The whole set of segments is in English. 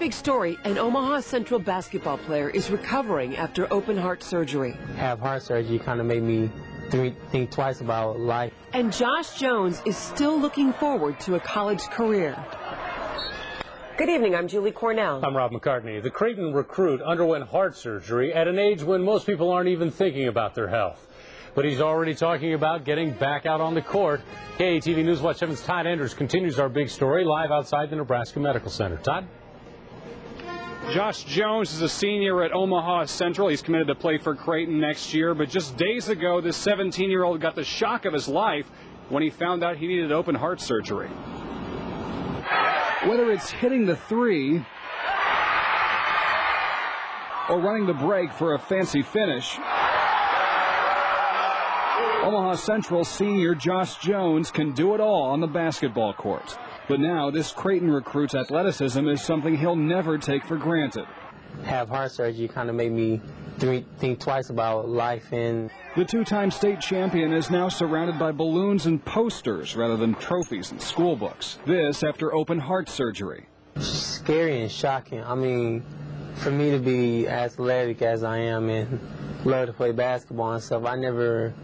big story an Omaha Central basketball player is recovering after open heart surgery. Have heart surgery kind of made me think, think twice about life. And Josh Jones is still looking forward to a college career. Good evening. I'm Julie Cornell. I'm Rob McCartney. The Creighton recruit underwent heart surgery at an age when most people aren't even thinking about their health. But he's already talking about getting back out on the court. KETV News Watch 7's Todd Andrews continues our big story live outside the Nebraska Medical Center. Todd? Josh Jones is a senior at Omaha Central. He's committed to play for Creighton next year. But just days ago, this 17 year old got the shock of his life when he found out he needed open heart surgery. Whether it's hitting the three or running the break for a fancy finish, Omaha Central senior Josh Jones can do it all on the basketball court. But now this Creighton recruit's athleticism is something he'll never take for granted. Have heart surgery kind of made me think, twice about life and The two-time state champion is now surrounded by balloons and posters rather than trophies and school books. This after open heart surgery. scary and shocking. I mean, for me to be athletic as I am and love to play basketball and stuff, I never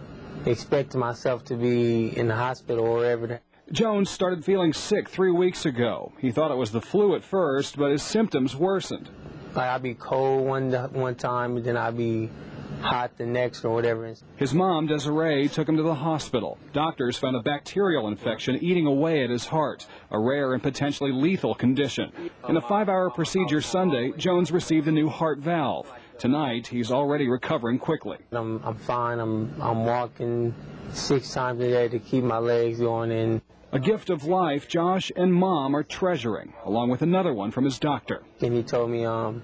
expected myself to be in the hospital or wherever. Jones started feeling sick three weeks ago. He thought it was the flu at first, but his symptoms worsened. Like I'd be cold one one time, and then I'd be hot the next or whatever. His mom, Desiree, took him to the hospital. Doctors found a bacterial infection eating away at his heart, a rare and potentially lethal condition. In a five-hour procedure Sunday, Jones received a new heart valve. Tonight, he's already recovering quickly. I'm I'm fine. I'm I'm walking six times a day to keep my legs going and. A gift of life Josh and mom are treasuring, along with another one from his doctor. And he told me um,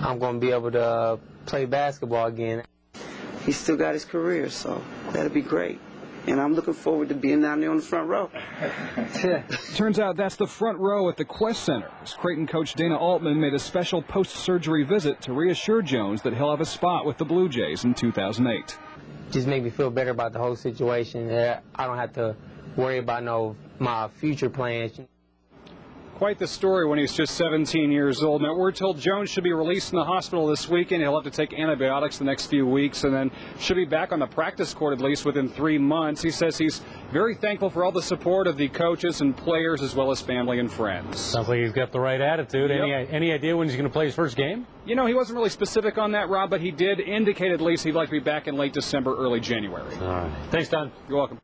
I'm going to be able to uh, play basketball again. He's still got his career, so that'll be great. And I'm looking forward to being down there on the front row. Turns out that's the front row at the Qwest Center. As Creighton coach Dana Altman made a special post-surgery visit to reassure Jones that he'll have a spot with the Blue Jays in 2008. Just make me feel better about the whole situation. that I don't have to worry about no my future plans. Quite the story when he's just 17 years old. Now, we're told Jones should be released from the hospital this weekend. He'll have to take antibiotics the next few weeks and then should be back on the practice court at least within three months. He says he's very thankful for all the support of the coaches and players as well as family and friends. Sounds like he's got the right attitude. Yep. Any, any idea when he's going to play his first game? You know, he wasn't really specific on that, Rob, but he did indicate at least he'd like to be back in late December, early January. All right. Thanks, Don. You're welcome.